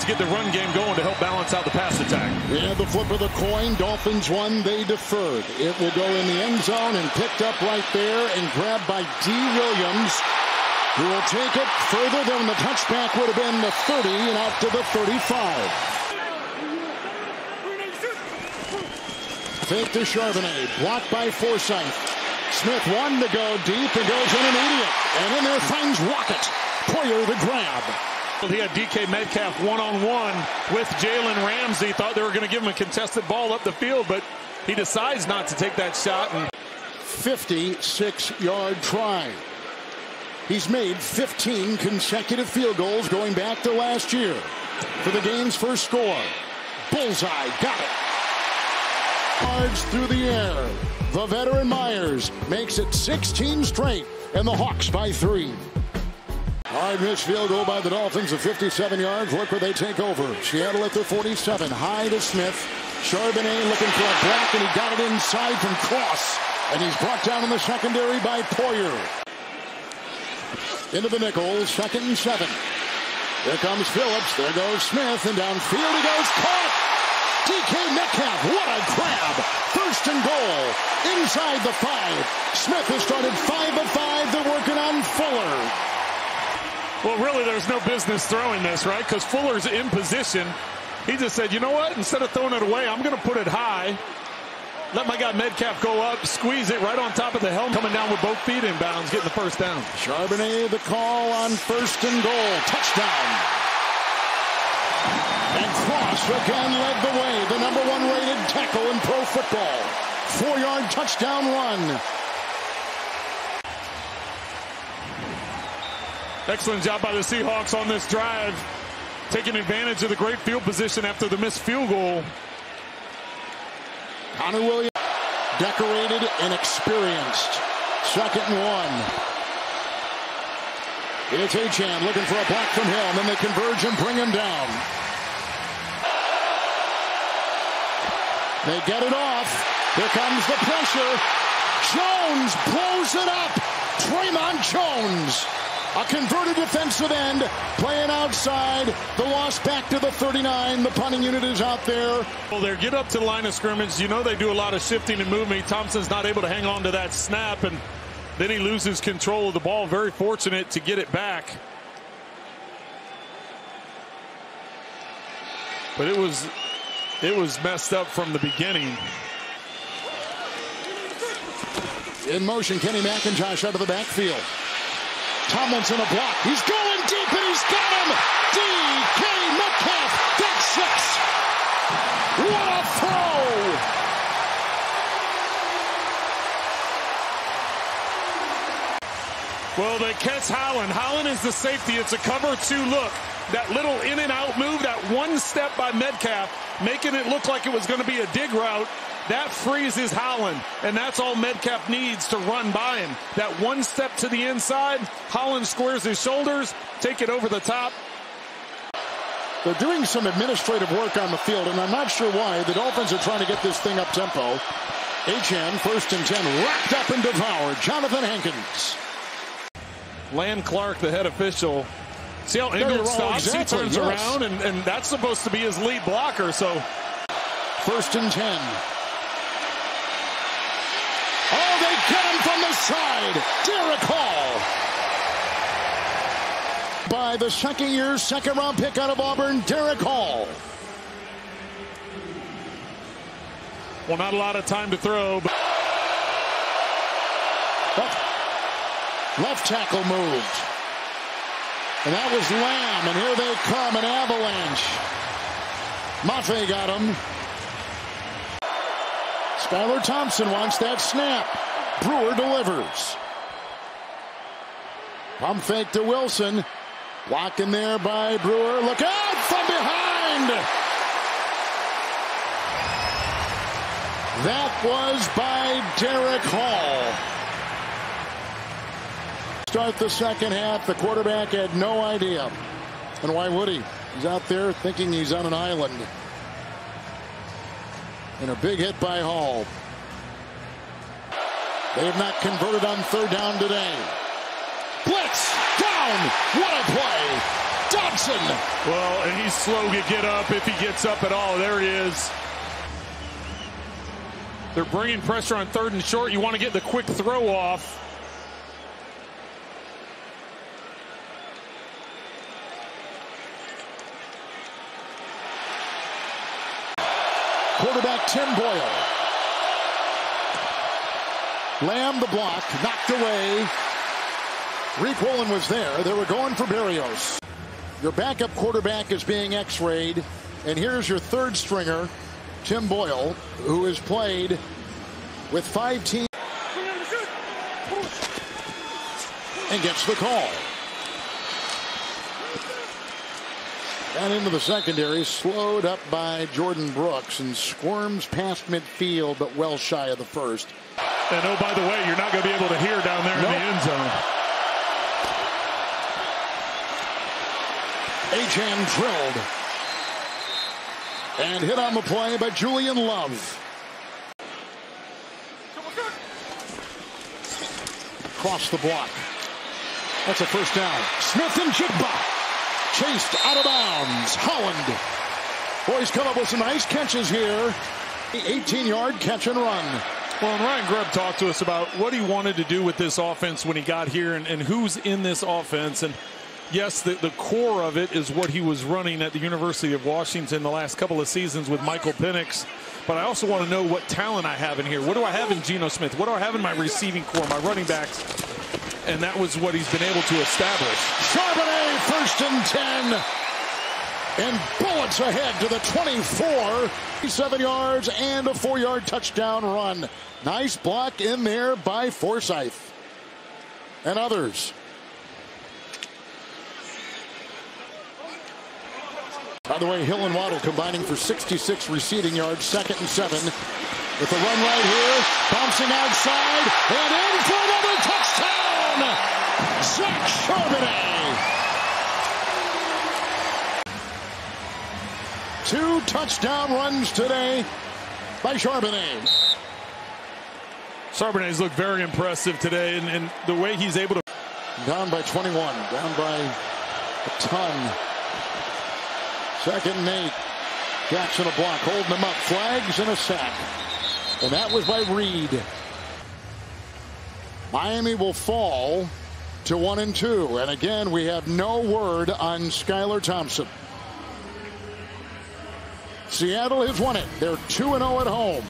to get the run game going to help balance out the pass attack. Yeah, the flip of the coin. Dolphins won. They deferred. It will go in the end zone and picked up right there and grabbed by D. Williams, who will take it further than the touchback would have been the 30 and out to the 35. Fake to Charbonnet. Blocked by Forsythe. Smith one to go deep and goes intermediate. And in there finds Lockett. Poyer the grab. He had DK Metcalf one-on-one with Jalen Ramsey. Thought they were going to give him a contested ball up the field, but he decides not to take that shot. And 56-yard try. He's made 15 consecutive field goals going back to last year for the game's first score. Bullseye, got it. Yards through the air. The veteran Myers makes it 16 straight, and the Hawks by three. Hard missed field goal by the Dolphins of 57 yards. Look where they take over. Seattle at the 47. High to Smith. Charbonnet looking for a block, and he got it inside from Cross. And he's brought down in the secondary by Poyer. Into the nickel, second and seven. There comes Phillips. There goes Smith, and downfield he goes. Caught! DK Metcalf, what a grab! First and goal, inside the five. Smith has started five of five. They're working on Fuller. Well, really, there's no business throwing this, right? Because Fuller's in position. He just said, you know what? Instead of throwing it away, I'm going to put it high. Let my guy Metcalf go up, squeeze it right on top of the helmet, coming down with both feet in bounds, getting the first down. Charbonnet, the call on first and goal. Touchdown. And Cross again led the way. The number one rated tackle in pro football. Four-yard touchdown run. Excellent job by the Seahawks on this drive. Taking advantage of the great field position after the missed field goal. Connor Williams, decorated and experienced. Second and one. It's Achane looking for a block from Hill, and then they converge and bring him down. They get it off. Here comes the pressure. Jones blows it up. Dre'Mont Jones. A converted defensive end playing outside. The loss back to the 39. The punting unit is out there. Well, they get up to the line of scrimmage. You know they do a lot of shifting and movement. Thompson's not able to hang on to that snap, and then he loses control of the ball. Very fortunate to get it back. But it was it was messed up from the beginning. In motion, Kenny McIntosh out of the backfield. Tomlinson a block. He's going deep and he's got him. DK Metcalf. That's six. What a throw. Well, they catch Holland. Holland is the safety. It's a cover two look. That little in and out move, that one step by Metcalf, making it look like it was going to be a dig route. That freezes Holland, and that's all Metcalf needs to run by him. That one step to the inside, Holland squares his shoulders, take it over the top. They're doing some administrative work on the field, and I'm not sure why. The Dolphins are trying to get this thing up tempo. HN, first and 10, wrapped up and devoured. Jonathan Hankins. Land Clark, the head official. See how Ingold stops? Exactly, he turns yes. around, and, and that's supposed to be his lead blocker. So, first and 10. Oh, they get him from the side. Derick Hall. By the second year, second round pick out of Auburn, Derick Hall. Well, not a lot of time to throw. But... Left tackle moved. And that was Lamb, and here they come, an avalanche. Mafe got him. Skylar Thompson wants that snap. Brewer delivers. Pump fake to Wilson. Walking there by Brewer. Look out from behind. That was by Derick Hall. Start the second half. The quarterback had no idea. And why would he? He's out there thinking he's on an island. And a big hit by Hall. They have not converted on third down today. Blitz down. What a play. Dodson. Well, and he's slow to get up if he gets up at all. There he is. They're bringing pressure on third and short. You want to get the quick throw off. Quarterback Tim Boyle. Lamb the block, knocked away. Riq Woolen was there. They were going for Berrios. Your backup quarterback is being x-rayed. And here's your third stringer, Tim Boyle, who has played with five teams and gets the call. And into the secondary, slowed up by Jordyn Brooks and squirms past midfield, but well shy of the first. And oh, by the way, you're not going to be able to hear down there nope. in the end zone. Achane drilled. And hit on the play by Julian Love. Cross the block. That's a first down. Smith-Njigba chased out of bounds. Holland. Boys come up with some nice catches here. 18-yard catch and run. Well, and Ryan Grubb talked to us about what he wanted to do with this offense when he got here and, and who's in this offense. And yes, the, the core of it is what he was running at the University of Washington the last couple of seasons with Michael Penix. But I also want to know what talent I have in here. What do I have in Geno Smith? What do I have in my receiving core, my running backs? And that was what he's been able to establish. Charbonnet, first and 10. And bullets ahead to the 24. Seven yards and a four-yard touchdown run. Nice block in there by Forsythe and others. By the way, Hill and Waddle combining for 66 receiving yards, second and seven. With the run right here, bouncing outside, and in for another touchdown! Zach Charbonnet! Two touchdown runs today by Charbonnet. Charbonnet's looked very impressive today, and, and the way he's able to. Down by 21, down by a ton. Second and eight. Jackson a block, holding him up. Flags and a sack. And that was by Reed. Miami will fall to one and two. And again, we have no word on Skylar Thompson. Seattle has won it. They're 2 0 at home.